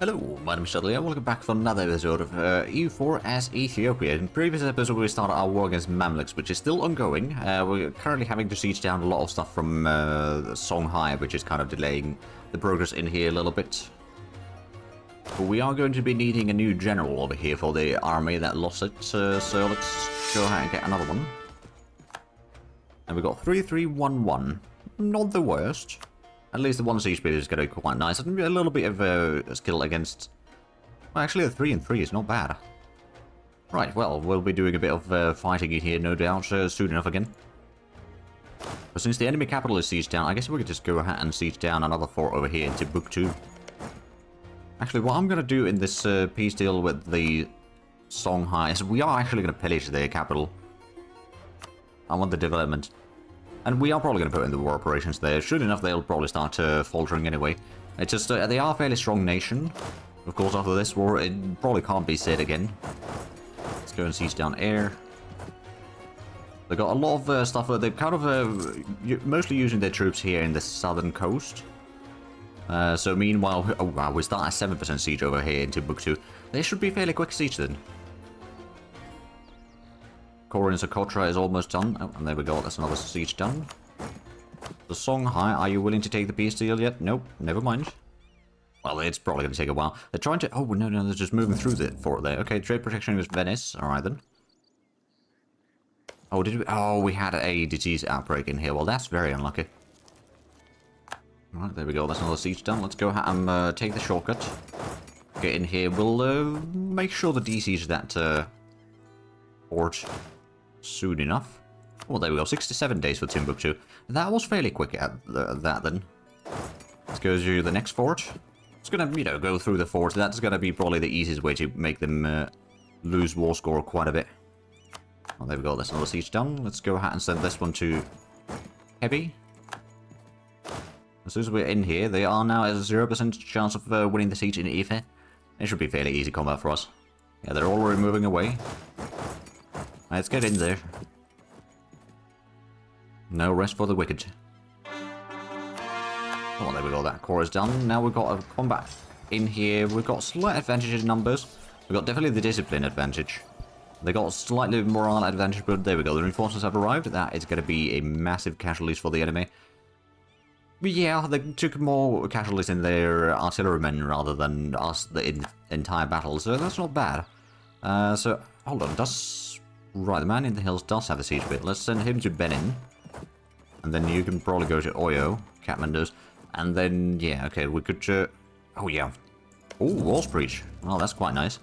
Hello, my name is Zhatelier and welcome back for another episode of uh, EU4 as Ethiopia. In previous episode we started our war against Mamluks, which is still ongoing. Uh, we're currently having to siege down a lot of stuff from uh, Songhai, which is kind of delaying the progress in here a little bit. But we are going to be needing a new general over here for the army that lost it, uh, so let's go ahead and get another one. And we got 3311. Not the worst. At least the one siege speed is going to be quite nice. And a little bit of uh, skill against... Well, actually, a 3 and 3 is not bad. Right, well, we'll be doing a bit of uh, fighting in here, no doubt, uh, soon enough again. But since the enemy capital is sieged down, I guess we could just go ahead and siege down another fort over here in Timbuktu. Actually, what I'm going to do in this uh, peace deal with the Songhai is we are actually going to pillage their capital. I want the development. And we are probably going to put in the war operations there. Sure enough, they'll probably start uh, faltering anyway. It's just, uh, they are a fairly strong nation. Of course, after this war, it probably can't be said again. Let's go and seize down air. They've got a lot of uh, stuff, they're kind of uh, mostly using their troops here in the southern coast. Uh, so meanwhile, oh wow, we start a 7% siege over here in Timbuktu. They should be fairly quick siege then. Korin Socotra is almost done. Oh, and there we go, that's another siege done. The Songhai, are you willing to take the peace deal yet? Nope, never mind. Well, it's probably going to take a while. They're trying to... Oh, no, no, they're just moving through the fort there. Okay, trade protection with Venice. Alright then. Oh, did we... Oh, we had a disease outbreak in here. Well, that's very unlucky. Alright, there we go. That's another siege done. Let's go and uh, take the shortcut. Get in here. We'll uh, make sure the DC's that uh, port soon enough. Well, there we go. 67 days for Timbuktu. That was fairly quick at the, that then. Let's go to the next fort. It's gonna, you know, go through the fort. That's gonna be probably the easiest way to make them uh, lose war score quite a bit. Well, there we go. That's another siege done. Let's go ahead and send this one to Heavy. As soon as we're in here, they are now at a 0% chance of uh, winning the siege in Ife. It should be fairly easy combat for us. Yeah, they're already moving away. Let's get in there. No rest for the wicked. Oh, there we go. That core is done. Now we've got a combat in here. We've got slight advantage in numbers. We've got definitely the discipline advantage. They got slightly morale advantage, but there we go. The reinforcements have arrived. That is going to be a massive casualties for the enemy. But yeah, they took more casualties in their artillerymen rather than us the entire battle, so that's not bad. Uh, so, hold on, does... Right, the man in the hills does have a siege bit. Let's send him to Benin. And then you can probably go to Oyo, Kathmandu's. And then, yeah, okay, we could... Uh, oh, yeah. Oh, Walls Breach. Oh, that's quite nice.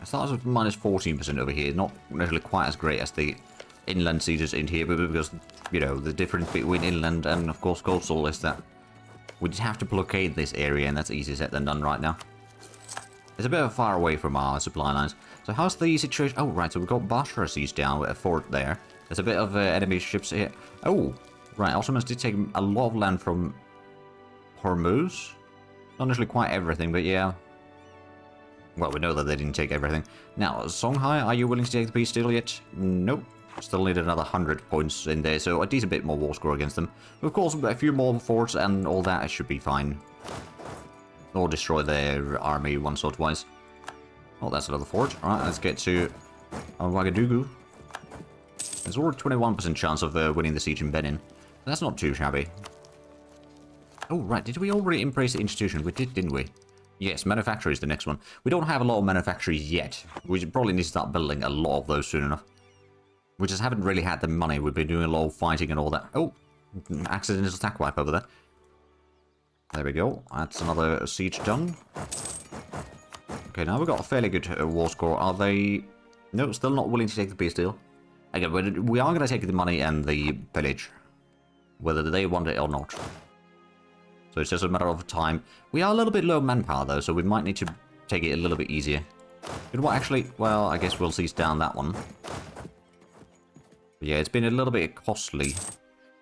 It starts with minus 14% over here. Not necessarily quite as great as the inland sieges in here, but because, you know, the difference between inland and, of course, coastal is that we just have to blockade this area, and that's easier said than done right now. It's a bit far away from our supply lines. So how's the situation? Oh, right, so we've got Basra siege down with a fort there. There's a bit of uh, enemy ships here. Oh, right, Ottomans did take a lot of land from Hormuz. Not necessarily quite everything, but yeah. Well, we know that they didn't take everything. Now, Songhai, are you willing to take the peace deal yet? Nope. Still need another 100 points in there, so a decent bit more war score against them. Of course, a few more forts and all that should be fine. Or destroy their army once or twice. Oh, that's another fort. Alright, let's get to Ouagadougou. There's already 21% chance of uh, winning the siege in Benin. That's not too shabby. Oh, right. Did we already embrace the institution? We did, didn't we? Yes, manufacturing is the next one. We don't have a lot of manufacturers yet. We probably need to start building a lot of those soon enough. We just haven't really had the money. We've been doing a lot of fighting and all that. Oh, accidental attack wipe over there. There we go. That's another siege done. Okay, now we've got a fairly good uh, war score. Are they... No, still not willing to take the peace deal. Again, we are going to take the money and the pillage. Whether they want it or not. So it's just a matter of time. We are a little bit low manpower though, so we might need to take it a little bit easier. Know what, actually, well, I guess we'll cease down that one. But yeah, it's been a little bit costly.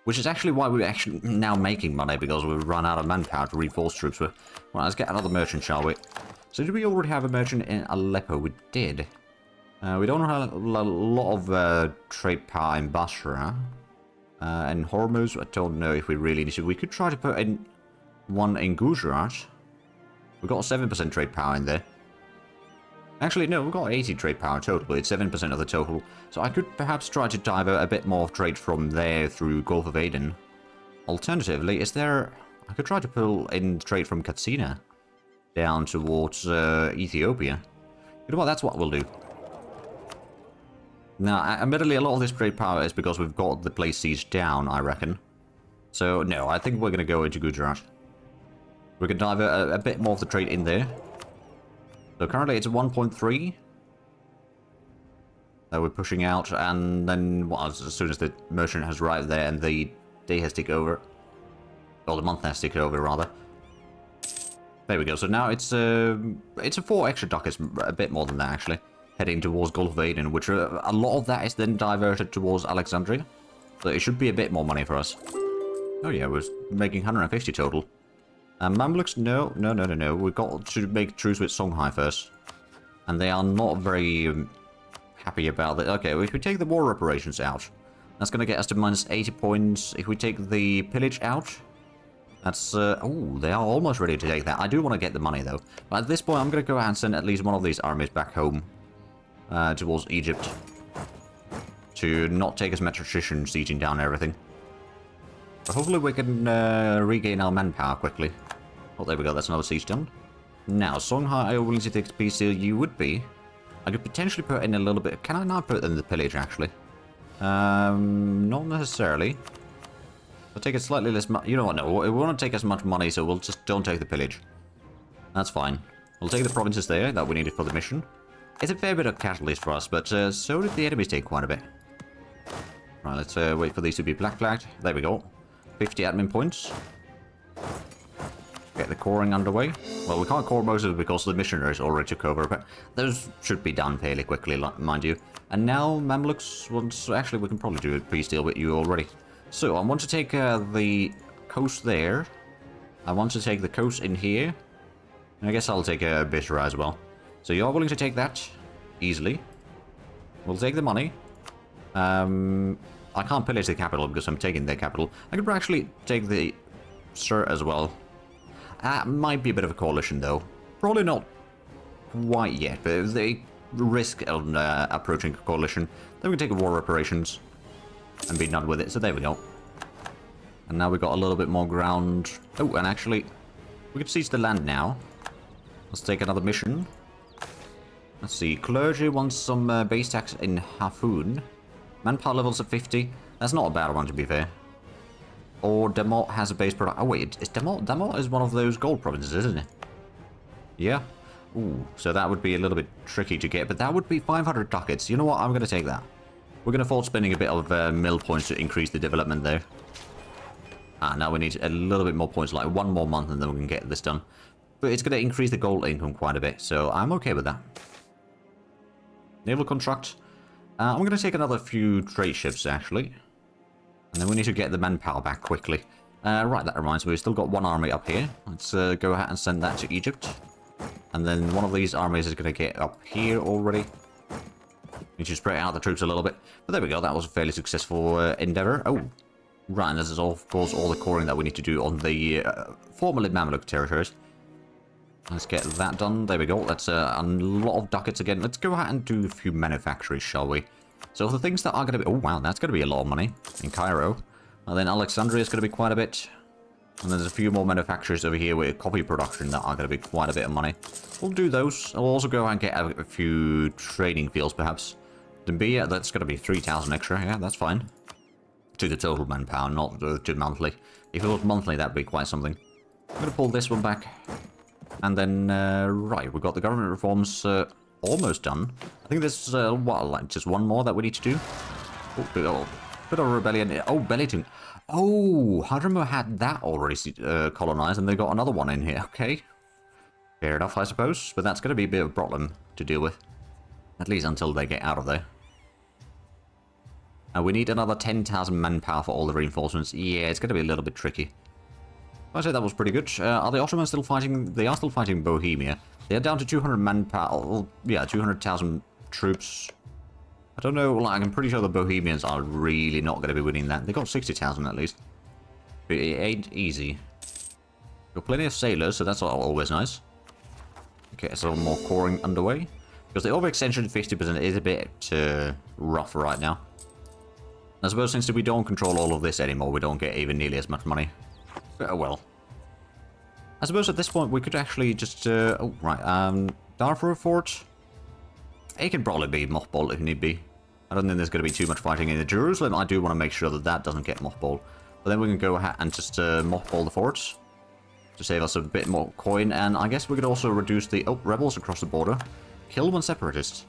Which is actually why we're actually now making money, because we've run out of manpower to reinforce troops. Right, let's get another merchant, shall we? So did we already have a merchant in Aleppo? We did. Uh, we don't have a lot of uh, trade power in Basra. Uh, and Hormuz, I don't know if we really need to. We could try to put in one in Gujarat. We've got 7% trade power in there. Actually, no, we've got 80 trade power total. It's 7% of the total. So I could perhaps try to divert a bit more of trade from there through Gulf of Aden. Alternatively, is there... I could try to pull in trade from Katsina down towards uh, Ethiopia. You know what, that's what we'll do. Now, admittedly, a lot of this trade power is because we've got the place sieged down, I reckon. So, no, I think we're going to go into Gujarat. We can divert a, a bit more of the trade in there. So currently it's 1.3 that we're pushing out, and then well, as soon as the merchant has arrived there and the day has taken over, or the month has taken over rather. There we go. So now it's a uh, it's a four extra ducats, a bit more than that actually, heading towards Gulf of Aden, which uh, a lot of that is then diverted towards Alexandria. So it should be a bit more money for us. Oh yeah, we're making 150 total. Um, Mamluks, no, no, no, no, no. We've got to make truce with Songhai first. And they are not very um, happy about that. Okay, if we take the war reparations out, that's going to get us to minus 80 points. If we take the pillage out, that's... Uh, oh, they are almost ready to take that. I do want to get the money, though. But at this point, I'm going to go ahead and send at least one of these armies back home uh, towards Egypt to not take as much attrition sieging down everything. But hopefully we can uh, regain our manpower quickly. Oh, there we go. That's another siege done. Now, Songhai, are you willing to take deal? You would be. I could potentially put in a little bit... Can I not put in the pillage, actually? Um, not necessarily. I'll take it slightly less... You know what? No, it won't take as much money, so we'll just don't take the pillage. That's fine. We'll take the provinces there that we needed for the mission. It's a fair bit of casualties for us, but uh, so did the enemies take quite a bit. Right, let's uh, wait for these to be black flagged. There we go. 50 admin points. Get the coring underway. Well, we can't core most of it because the missionaries already took over, but those should be done fairly quickly, mind you. And now Mamluks wants... Actually, we can probably do a peace deal with you already. So, I want to take uh, the coast there. I want to take the coast in here. And I guess I'll take a uh, Bishra as well. So you're willing to take that easily. We'll take the money. Um, I can't pillage the capital because I'm taking their capital. I could actually take the Sir as well. That might be a bit of a coalition, though. Probably not quite yet, but if they risk uh, approaching a coalition, then we can take war reparations and be done with it. So there we go. And now we've got a little bit more ground. Oh, and actually, we can seize the land now. Let's take another mission. Let's see. Clergy wants some uh, base tax in Hafun. Manpower levels at 50. That's not a bad one, to be fair. Or Damot has a base product. Oh, wait, is Damot? Damot is one of those gold provinces, isn't it? Yeah. Ooh, so that would be a little bit tricky to get, but that would be 500 ducats. You know what? I'm going to take that. We're going to afford spending a bit of uh, mill points to increase the development there. Ah, now we need a little bit more points, like one more month, and then we can get this done. But it's going to increase the gold income quite a bit, so I'm okay with that. Naval contract. Uh, I'm going to take another few trade ships, actually. And then we need to get the manpower back quickly. Uh, right, that reminds me, we've still got one army up here. Let's uh, go ahead and send that to Egypt. And then one of these armies is going to get up here already. To spread out the troops a little bit. But there we go, that was a fairly successful uh, endeavor. Oh, right, this is all, of course all the coring that we need to do on the uh, formerly Mamluk territories. Let's get that done. There we go. That's uh, a lot of ducats again. Let's go ahead and do a few manufactories, shall we? So the things that are going to be... Oh, wow, that's going to be a lot of money in Cairo. And then Alexandria is going to be quite a bit. And there's a few more manufacturers over here with copy production that are going to be quite a bit of money. We'll do those. I'll also go and get a, a few training fields, perhaps. Dembia, that's going to be 3,000 extra. Yeah, that's fine. To the total manpower, not to monthly. If it was monthly, that'd be quite something. I'm going to pull this one back. And then, uh, right, we've got the government reforms uh, almost done. I think there's, uh, what, like just one more that we need to do? Oh, bit, of, bit of rebellion. Oh, Bellyton. Oh, Hadramut had that already uh, colonized, and they got another one in here. Okay. Fair enough, I suppose. But that's going to be a bit of a problem to deal with. At least until they get out of there. Uh, we need another 10,000 manpower for all the reinforcements. Yeah, it's going to be a little bit tricky. I say that was pretty good. Uh, are the Ottomans still fighting? They are still fighting Bohemia. They're down to 200 manpower. Yeah, 200,000 troops. I don't know, like, I'm pretty sure the Bohemians are really not going to be winning that. They got 60,000 at least. But it ain't easy. Got plenty of sailors, so that's always nice. get some more coring underway. Because the overextension 50% is a bit uh, rough right now. I suppose since we don't control all of this anymore, we don't get even nearly as much money. Oh well. I suppose at this point we could actually just... Uh, oh, right. Um, Darfur Fort. It can probably be mothballed if need be. I don't think there's going to be too much fighting in the Jerusalem. I do want to make sure that that doesn't get mothballed. But then we can go ahead and just uh, mothball the forts. To save us a bit more coin. And I guess we could also reduce the... Oh, rebels across the border. Kill one separatist.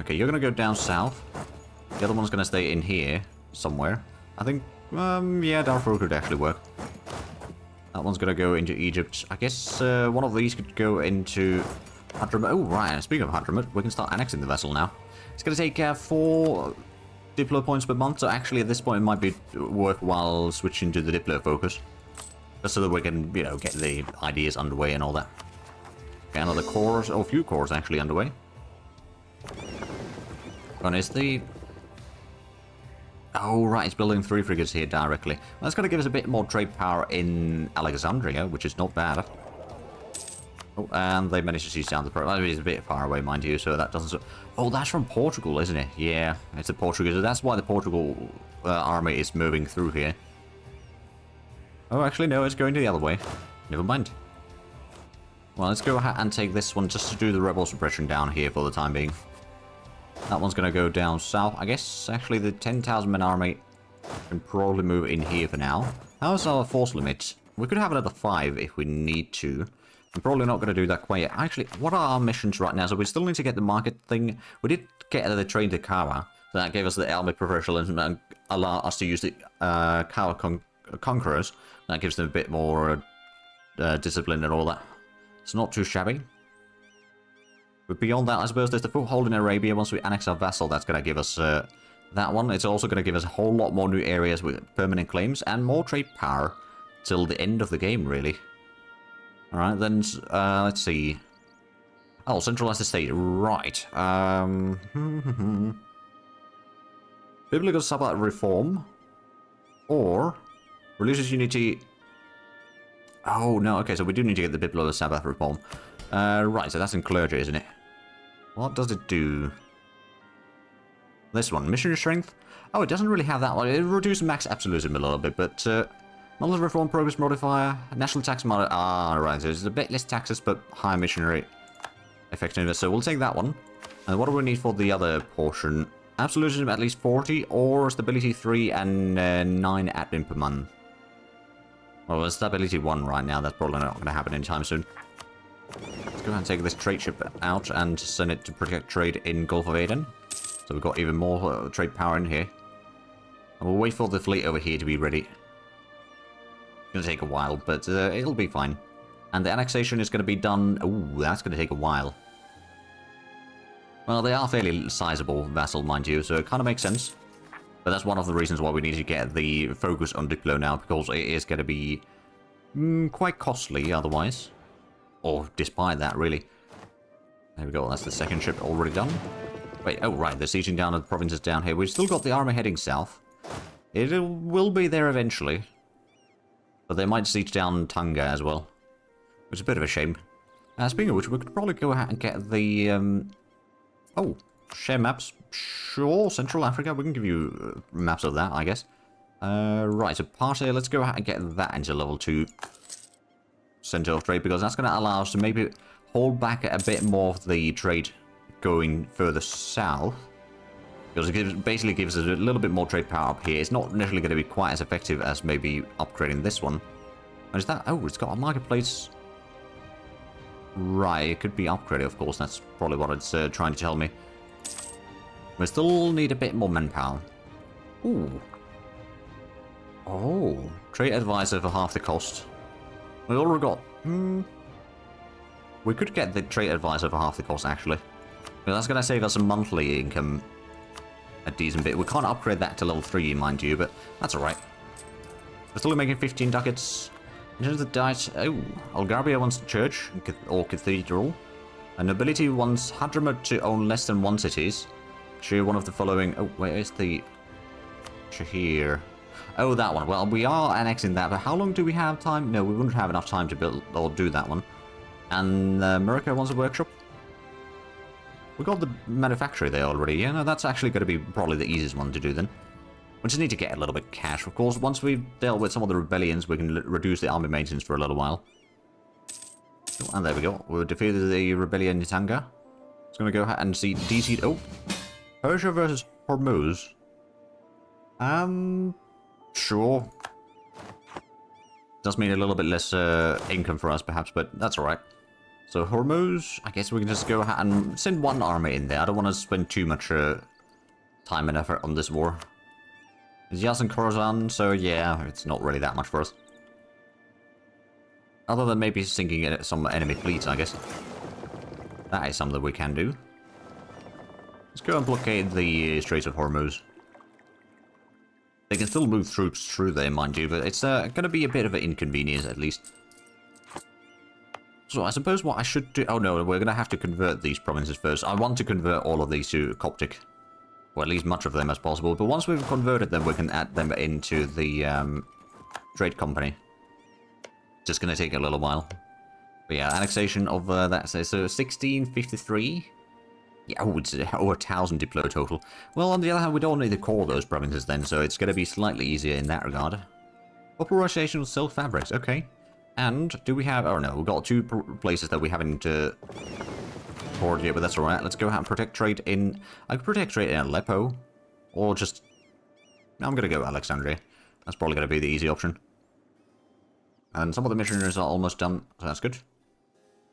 Okay, you're to go down south. The other one's to stay in here somewhere. I think, um, yeah, Darfur could actually work. That one's to go into Egypt. I guess uh, one of these could go into Hadramut. Oh, right. Speaking of Hadramut, we can start annexing the vessel now. It's to take uh, four Diplo points per month, so actually at this point it might be worthwhile switching to the Diplo focus. Just so that we can, you know, get the ideas underway and all that. Another cores, or a few cores actually underway. One is the Oh, right, it's building three frigates here directly. Well, that's going to give us a bit more trade power in Alexandria, which is not bad. Oh, and they managed to seize down the... Pro it's a bit far away, mind you, so that doesn't... Oh, that's from Portugal, isn't it? Yeah, it's a Portuguese. That's why the Portugal uh, army is moving through here. Oh, actually, no, it's going to the other way. Never mind. Well, let's go ahead and take this one just to do the rebel suppression down here for the time being. That one's going to go down south. I guess, actually, the 10,000 men army can probably move in here for now. How's our force limit? We could have another 5 if we need to. I'm probably not going to do that quite yet. Actually, what are our missions right now? So we still need to get the market thing. We did get the train to Kawa. So that gave us the army professionalism and allow us to use the uh, Kawa con Conquerors. That gives them a bit more uh, discipline and all that. It's not too shabby. But beyond that, I suppose there's the foothold in Arabia. Once we annex our vassal, that's going to give us uh, that one. It's also going to give us a whole lot more new areas with permanent claims and more trade power till the end of the game, really. Alright, then, uh, let's see. Oh, centralized the state. Right. Um, Biblical Sabbath reform. Or religious unity. Oh, no. Okay, so we do need to get the Biblical Sabbath reform. Uh, right, so that's in clergy, isn't it? What does it do? This one, missionary strength. Oh, it doesn't really have that one. It reduces max absolutism a little bit, but uh, knowledge reform progress modifier, national tax mod. Ah, right. So it's a bit less taxes, but higher missionary effectiveness. So we'll take that one. And what do we need for the other portion? Absolutism at least 40, or stability 3 and uh, 9 admin per month. Well, stability 1 right now. That's probably not going to happen anytime soon. Let's go ahead and take this trade ship out and send it to protect trade in Gulf of Aden. So we've got even more uh, trade power in here. And we'll wait for the fleet over here to be ready. It's going to take a while, but uh, it'll be fine. And the annexation is going to be done... Ooh, that's going to take a while. Well, they are fairly sizable vassal, mind you, so it kind of makes sense. But that's one of the reasons why we need to get the focus on Diplo now, because it is going to be mm, quite costly otherwise. Or despite that, really. There we go, that's the second ship already done. Wait, oh right, they're sieging down of the provinces down here. We've still got the army heading south. It will be there eventually. But they might siege down Tanga as well. Which is a bit of a shame. Uh, speaking of which, we could probably go ahead and get the... Um... Oh, share maps. Sure, Central Africa. We can give you uh, maps of that, I guess. Uh, right, so party, let's go ahead and get that into level 2 center of trade because that's going to allow us to maybe hold back a bit more of the trade going further south. Because it gives, basically gives us a little bit more trade power up here. It's not necessarily going to be quite as effective as maybe upgrading this one. And is that... Oh, it's got a marketplace... Right, it could be upgraded, of course. That's probably what it's uh, trying to tell me. We still need a bit more manpower. Ooh. Oh. Trade advisor for half the cost. We already got... Hmm, we could get the trade advisor for half the cost, actually. But that's going to save us a monthly income a decent bit. We can't upgrade that to level 3, mind you, but that's alright. We're still making 15 ducats. In terms of diet, oh, Algarbia wants a church or cathedral. A nobility wants Hadramut to own less than one cities. Choose one of the following... Oh, where is the... Shahir. Oh, that one. Well, we are annexing that, but how long do we have time? No, we wouldn't have enough time to build or do that one. And uh, wants a workshop. We got the manufactory there already. Yeah, no, that's actually going to be probably the easiest one to do then. We just need to get a little bit of cash. Of course, once we've dealt with some of the rebellions, we can reduce the army maintenance for a little while. Oh, and there we go. We've defeated the rebellion Nitanga. It's going to go ahead and see DC... Oh! Persia versus Hormuz. Um... Sure. Does mean a little bit less uh, income for us, perhaps, but that's alright. So Hormuz, I guess we can just go ahead and send one army in there. I don't want to spend too much uh, time and effort on this war. It's Yas and Khorasan, so yeah, it's not really that much for us. Other than maybe sinking some enemy fleets, I guess. That is something we can do. Let's go and blockade the Straits of Hormuz. They can still move troops through there, mind you, but it's uh, going to be a bit of an inconvenience, at least. So I suppose what I should do... Oh no, we're going to have to convert these provinces first. I want to convert all of these to Coptic. Or at least much of them as possible. But once we've converted them, we can add them into the um, trade company. Just going to take a little while. But yeah, annexation of uh, that. So, so 1653. Yeah, oh, it's uh, over a thousand deploy total. Well, on the other hand, we don't need to core those provinces then, so it's going to be slightly easier in that regard. Operational self fabrics, okay. And do we have... Oh no, we've got two places that we haven't uh, poured yet, but that's alright. Let's go ahead and protect trade in... I could protect trade in Aleppo. Or just... no, I'm going to go Alexandria. That's probably going to be the easy option. And some of the missionaries are almost done, so that's good.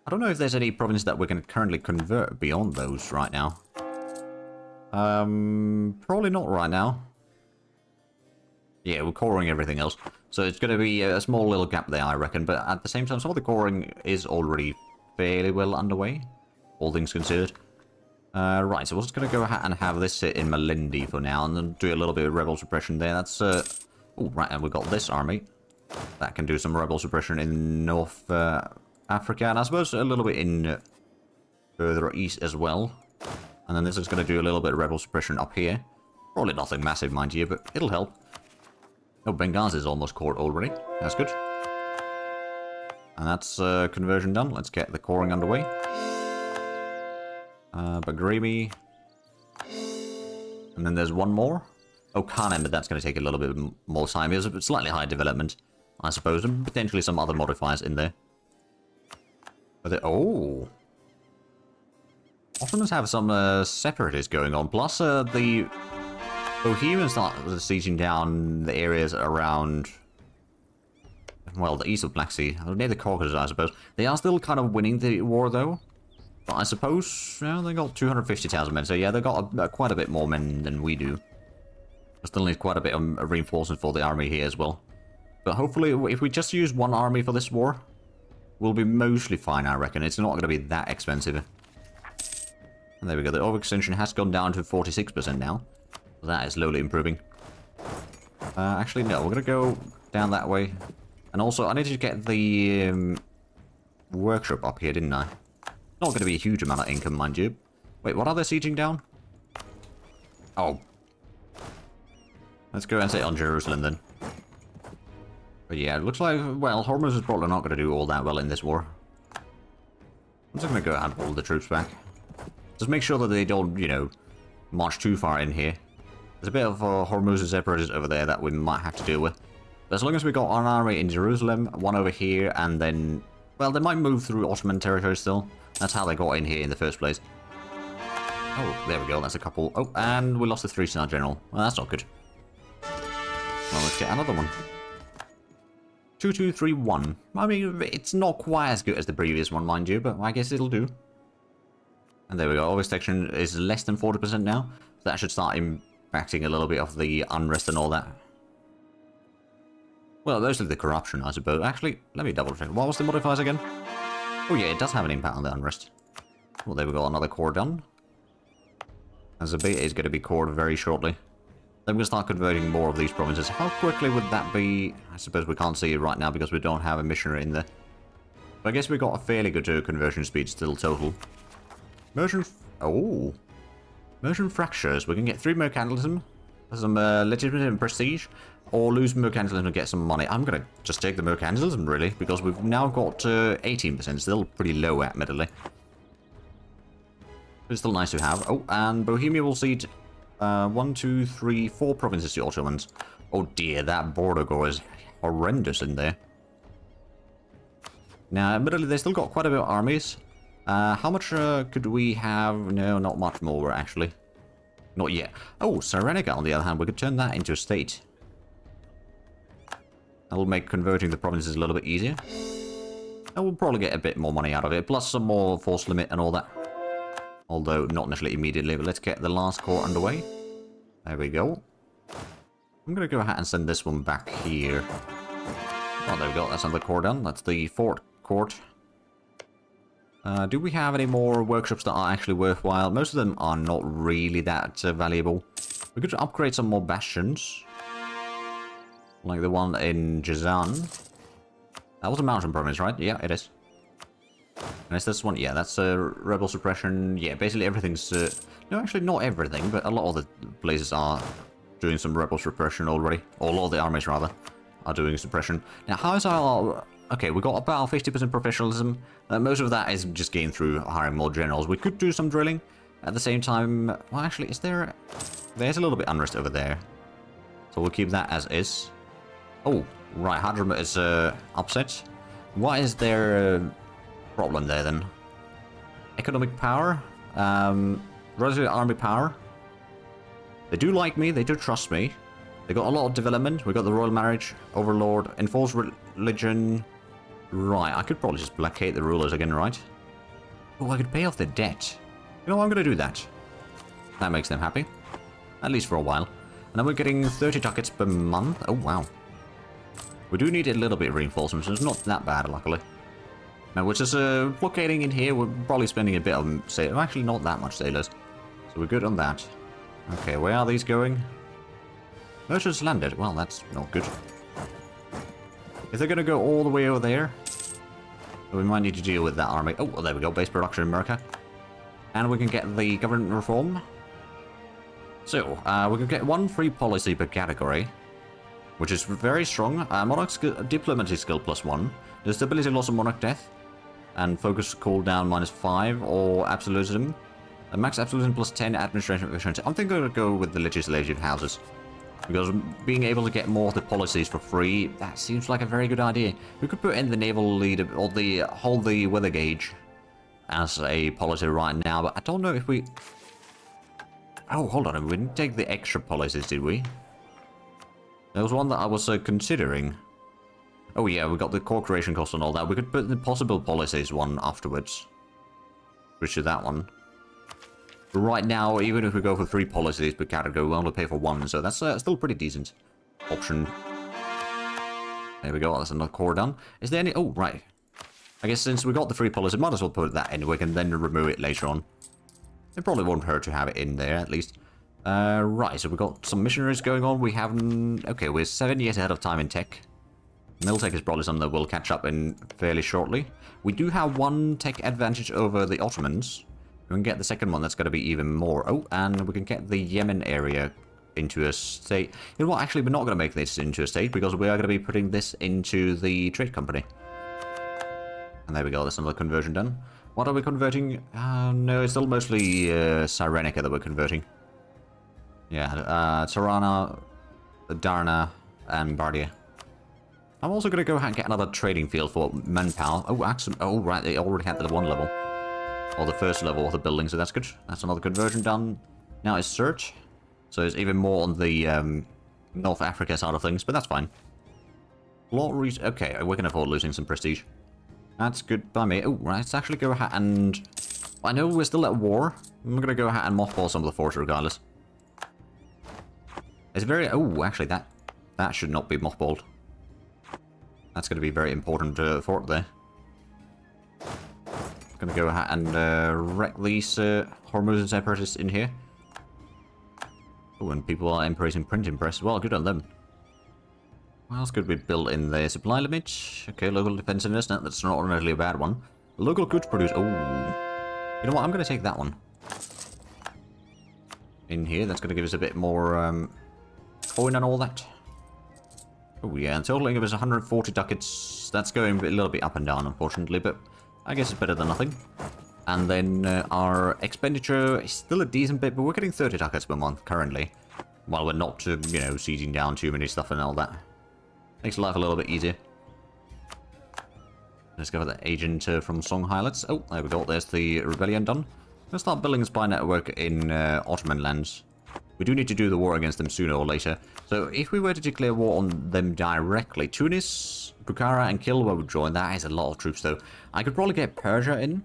I don't know if there's any province that we can currently convert beyond those right now. Um, probably not right now. Yeah, we're coring everything else. So it's going to be a small little gap there, I reckon. But at the same time, some of the coring is already fairly well underway, all things considered. Uh, right, so we're just going to go ahead and have this sit in Malindi for now, and then do a little bit of rebel suppression there. That's, uh... Oh, right, and we've got this army. That can do some rebel suppression in North uh, Africa, and I suppose a little bit in uh, further east as well. And then this is going to do a little bit of rebel suppression up here. Probably nothing massive, mind you, but it'll help. Oh, Benghazi is almost caught already. That's good. And that's uh, conversion done. Let's get the coring underway. Uh, Bagrami. And then there's one more. Oh, Kanem, but that's going to take a little bit more time. It's a slightly higher development, I suppose, and potentially some other modifiers in there. But they, oh, have some uh, separatists going on. Plus, uh, the Bohemians start sieging down the areas around, well, the east of Black Sea, near the Caucasus, I suppose. They are still kind of winning the war, though. But I suppose, yeah, they got 250,000 men, so yeah, they got a, quite a bit more men than we do. Still need quite a bit of reinforcement for the army here as well. But hopefully, if we just use one army for this war, we'll be mostly fine, I reckon. It's not going to be that expensive. And there we go. The overextension has gone down to 46% now. That is slowly improving. Uh, actually, no. We're going to go down that way. And also, I need to get the um, workshop up here, didn't I? Not going to be a huge amount of income, mind you. Wait, what are they sieging down? Oh. Let's go and say on Jerusalem, then. But yeah, it looks like, well, Hormuz is probably not going to do all that well in this war. I'm just going to go and pull the troops back. Just make sure that they don't, you know, march too far in here. There's a bit of uh, Hormuz's separatists over there that we might have to deal with. But as long as we got an army in Jerusalem, one over here, and then... Well, they might move through Ottoman territory still. That's how they got in here in the first place. Oh, there we go, that's a couple. Oh, and we lost the three-star general. Well, that's not good. Well, let's get another one. 2231. I mean, it's not quite as good as the previous one, mind you, but I guess it'll do. And there we go, overextension is less than 40% now. So that should start impacting a little bit of the unrest and all that. Well, those are the corruption, I suppose. Actually, let me double check. What was the modifiers again? Oh yeah, it does have an impact on the unrest. Well, there we go, another core done. As is going to be cored very shortly. Then going to start converting more of these provinces. How quickly would that be? I suppose we can't see it right now because we don't have a missionary in there. But I guess we got a fairly good uh, conversion speed still total. Merchant... Oh. Merchant fractures. We can get three mercantilism. Some uh, legitimate prestige. or lose Mercantilism and get some money. I'm going to just take the Mercantilism, really, because we've now got 18%, uh, still pretty low, admittedly. It's still nice to have. Oh, and Bohemia will cede uh, one, two, three, four provinces to Ottomans. Oh dear, that border gore is horrendous in there. Now, admittedly, they still got quite a bit of armies. Uh, how much uh, could we have? No, not much more, actually. Not yet. Oh, Cyrenaica, on the other hand, we could turn that into a state. That'll make converting the provinces a little bit easier. And we'll probably get a bit more money out of it, plus some more force limit and all that. Although, not necessarily immediately, but let's get the last core underway. There we go. I'm gonna go ahead and send this one back here. Oh, there we go, that's another core done. That's the fort court. Uh, do we have any more workshops that are actually worthwhile? Most of them are not really that uh, valuable. We could upgrade some more bastions. Like the one in Jazan. That was a mountain province, right? Yeah, it is. And is this one? Yeah, that's uh, rebel suppression. Yeah, basically everything's... Uh, no, actually not everything, but a lot of the places are doing some rebel suppression already. Or a lot of the armies, rather, are doing suppression. Now, how is our... Okay, we got about 50% professionalism. Uh, most of that is just gained through hiring more generals. We could do some drilling. At the same time... Well, actually, is there... There's a little bit unrest over there. So we'll keep that as is. Oh, right, Hadram is uh, upset. What is their uh, problem there then? Economic power? Um, relative army power? They do like me, they do trust me. They got a lot of development. We got the royal marriage, overlord, enforced religion. Right, I could probably just placate the rulers again, right? Oh, I could pay off their debt. You know, I'm going to do that. That makes them happy. At least for a while. And then we're getting 30 ducats per month. Oh, wow. We do need a little bit of reinforcement, so it's not that bad, luckily. Now, we're just uh, blockading in here. We're probably spending a bit of sailors. Actually, not that much sailors. So we're good on that. Okay, where are these going? Merchants landed. Well, that's not good. If they're going to go all the way over there, we might need to deal with that army. Oh, well, there we go. Base production in America. And we can get the government reform. So, uh, we can get one free policy per category which is very strong. Uh, monarch skill, diplomacy skill plus one. The stability loss of monarch death, and focus cooldown minus five, or absolutism. A max absolutism plus 10 administration efficiency. I'm thinking to go with the legislative houses. Because being able to get more of the policies for free, that seems like a very good idea. We could put in the naval leader, or the hold the weather gauge as a policy right now, but I don't know if we... Oh, hold on, we didn't take the extra policies, did we? There was one that I was uh, considering. Oh yeah, we got the core creation cost and all that. We could put the possible policies one afterwards. Which is that one. But right now, even if we go for three policies per category, we only pay for one, so that's uh, still pretty decent option. There we go, that's another core done. Is there any... Oh, right. I guess since we got the free policy, might as well put that in. We can then remove it later on. It probably won't hurt to have it in there, at least. Uh, right, so we've got some missionaries going on. We haven't... Okay, we're seven years ahead of time in tech. Miltech is probably something that we'll catch up in fairly shortly. We do have one tech advantage over the Ottomans. We can get the second one, that's going to be even more. Oh, and we can get the Yemen area into a state. You know what, actually, we're not going to make this into a state because we are going to be putting this into the trade company. And there we go, that's another conversion done. What are we converting? Uh, no, it's still mostly uh, that we're converting. Yeah, uh, Tirana, Darna, and Bardia. I'm also going to go ahead and get another training field for manpower. Oh, actually, oh, right, they already had the one level. Or the first level of the building, so that's good. That's another conversion done. Now it's search. So it's even more on the um, North Africa side of things, but that's fine. Lot okay, we can afford losing some prestige. That's good by me. Oh, right, let's actually go ahead and... I know we're still at war. I'm going to go ahead and mothball some of the forts regardless. It's very... Oh, actually, that that should not be mothballed. That's going to be very important uh, fort there. Going to go ahead and uh, wreck these uh, Hormuz separatists in here. Oh, and people are embracing printing press. Well, good on them. What else could we build in there? Supply limit. Okay, local defensiveness. No, that's not really a bad one. Local goods produce. Oh. You know what? I'm going to take that one. In here. That's going to give us a bit more um, coin and all that. Oh yeah, and totaling it was 140 ducats. That's going a little bit up and down, unfortunately, but I guess it's better than nothing. And then uh, our expenditure is still a decent bit, but we're getting 30 ducats per month currently. While we're not, uh, you know, sieging down too many stuff and all that. Makes life a little bit easier. For the agent uh, from Song Highlights. Oh, there we go. There's the rebellion done. Let's start building a spy network in uh, Ottoman lands. We do need to do the war against them sooner or later. So if we were to declare war on them directly, Tunis, Bukhara and Kilwa would join. That is a lot of troops though. I could probably get Persia in.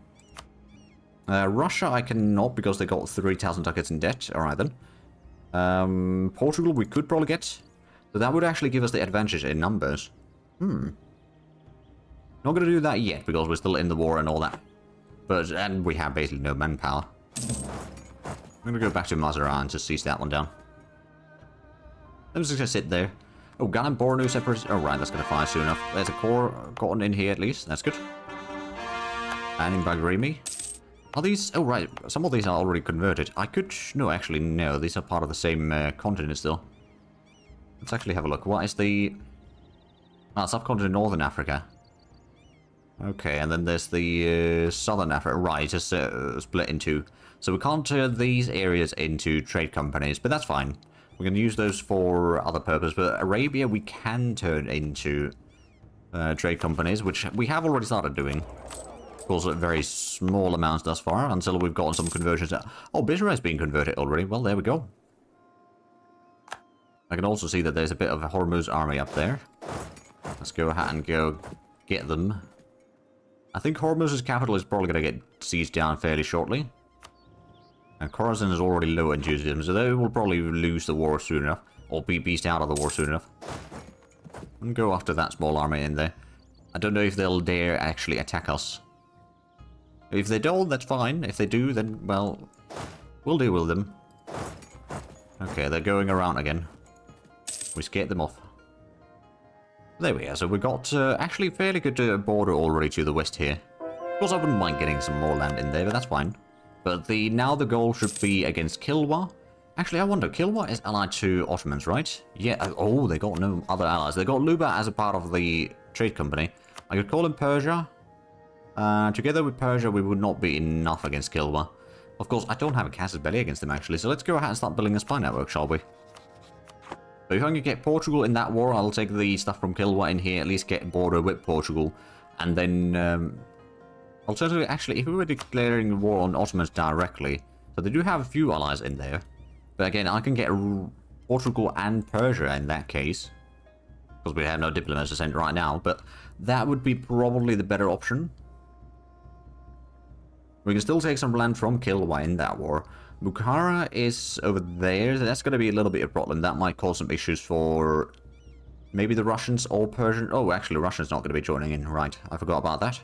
Uh, Russia I cannot because they got 3,000 ducats in debt. Alright then. Um, Portugal we could probably get. So that would actually give us the advantage in numbers. Hmm. Not going to do that yet because we're still in the war and all that. But, and we have basically no manpower. I'm to go back to Mazaran to seize that one down. I'm just to sit there. Oh, Ghana and Bornu separate. Oh, right, that's to fire soon enough. There's a core gotten in here at least. That's good. And in Bagrimi. Are these... Oh, right. Some of these are already converted. I could... No, actually, no. These are part of the same uh, continent still. Let's actually have a look. What is the... Ah, subcontinent Northern Africa. Okay, and then there's the uh, Southern Africa. Right, just uh, split into... So we can't turn these areas into trade companies, but that's fine. We're going to use those for other purposes, but Arabia we can turn into uh, trade companies, which we have already started doing. Of course, very small amounts thus far, until we've gotten some conversions. Oh, Bismarck has been converted already. Well, there we go. I can also see that there's a bit of a Hormuz army up there. Let's go ahead and go get them. I think Hormuz's capital is probably going to get seized down fairly shortly. And Khorasan is already low Judaism, so they will probably lose the war soon enough. Or be beast out of the war soon enough. And go after that small army in there. I don't know if they'll dare actually attack us. If they don't, that's fine. If they do, then, well, we'll deal with them. Okay, they're going around again. We scared them off. There we are, so we've got uh, actually fairly good uh, border already to the west here. Of course, I wouldn't mind getting some more land in there, but that's fine. But the now the goal should be against Kilwa. Actually, I wonder, Kilwa is allied to Ottomans, right? Yeah, uh, oh, they got no other allies. They got Luba as a part of the trade company. I could call him Persia. Uh, together with Persia, we would not be enough against Kilwa. Of course, I don't have a casus belli against them, actually, so let's go ahead and start building a spy network, shall we? So if I can get Portugal in that war, I'll take the stuff from Kilwa in here, at least get border with Portugal. And then um, Alternatively, actually, if we were declaring war on Ottomans directly, so they do have a few allies in there, but again, I can get Portugal and Persia in that case, because we have no diplomats to send right now, but that would be probably the better option. We can still take some land from Kilwa in that war. Bukhara is over there, so that's going to be a little bit of a problem. That might cause some issues for maybe the Russians or Persian. Oh, actually, Russians not going to be joining in. Right, I forgot about that.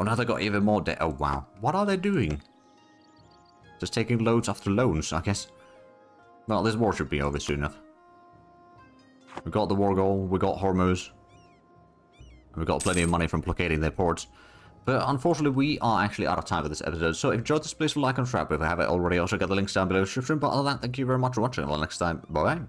Oh, now they got even more debt. Oh, wow. What are they doing? Just taking loads after loans, I guess. Well, this war should be over soon enough. We got the war goal, we got Hormuz. We got plenty of money from blockading their ports. But unfortunately, we are actually out of time for this episode. So if you enjoyed this, please like and subscribe if you haven't already. Also, get the links down below the description. But other than that, thank you very much for watching. Until next time, bye-bye.